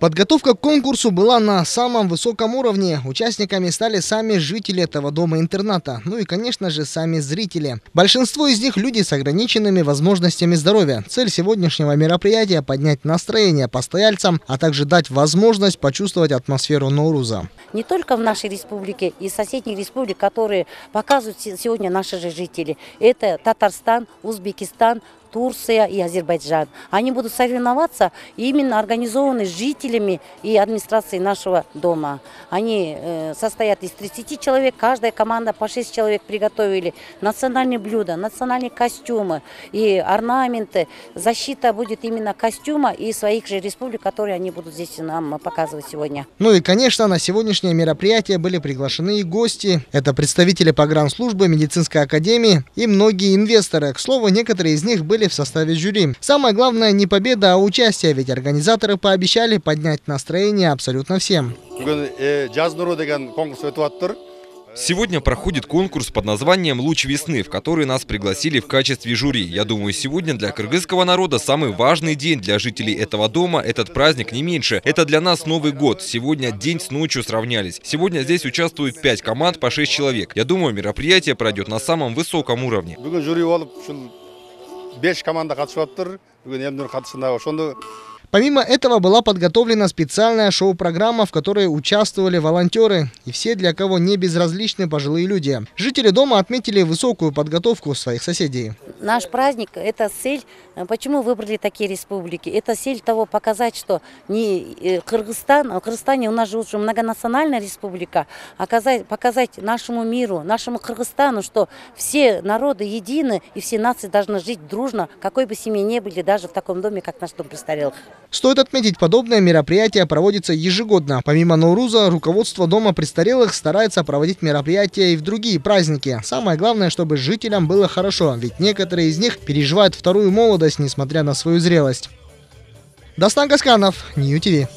Подготовка к конкурсу была на самом высоком уровне. Участниками стали сами жители этого дома-интерната. Ну и, конечно же, сами зрители. Большинство из них люди с ограниченными возможностями здоровья. Цель сегодняшнего мероприятия – поднять настроение постояльцам, а также дать возможность почувствовать атмосферу Науруза. не только в нашей республике, и соседних республик, которые показывают се- сегодня наши же жители. Это Татарстан, Узбекистан, Турция и Азербайджан. Они будут соревноваться именно организованы жителями и администрацией нашего дома. Они э, состоят из 30 человек, каждая команда по 6 человек приготовили национальные блюда, национальные костюмы и орнаменты. Защита будет именно костюма и своих же республик, которые они будут здесь нам показывать сегодня. Ну и, конечно, на сегодняшнее мероприятие были приглашены и гости. Это представители погранслужбы, медицинской академии и многие инвесторы. К слову, некоторые из них были в составе жюри. Самое главное не победа, а участие, ведь организаторы пообещали поднять настроение абсолютно всем. э, Сегодня проходит конкурс под названием «Луч весны», в который нас пригласили в качестве жюри. Я думаю, сегодня для кыргызского народа самый важный день для жителей этого дома. Этот праздник не меньше. Это для нас Новый год. Сегодня день с ночью сравнялись. Сегодня здесь участвуют пять команд по шесть человек. Я думаю, мероприятие пройдет на самом высоком уровне. беш команда қатысып жатыр. Бүгін м қатысында қатысына Помимо этого была подготовлена специальная шоу-программа, в которой участвовали волонтеры и все, для кого не безразличны пожилые люди. Жители дома отметили высокую подготовку своих соседей. Наш праздник – это цель, э, почему выбрали такие республики? Это цель того показать, что не э, Кыргызстан, а в Кыргызстане у нас же уже многонациональная республика, оказать, показать нашему миру, нашему Кыргызстану, что все народы едины и все нации должны жить дружно, какой бы семье не были, даже в таком доме, как наш дом престарелых. Стоит отметить, подобное мероприятие проводится ежегодно. Помимо Науруза, руководство Дома престарелых старается проводить мероприятия и в другие праздники. Самое главное, чтобы жителям было хорошо, ведь некоторые из них переживают вторую молодость, несмотря на свою зрелость. Дастан Гасканов, Нью ТВ.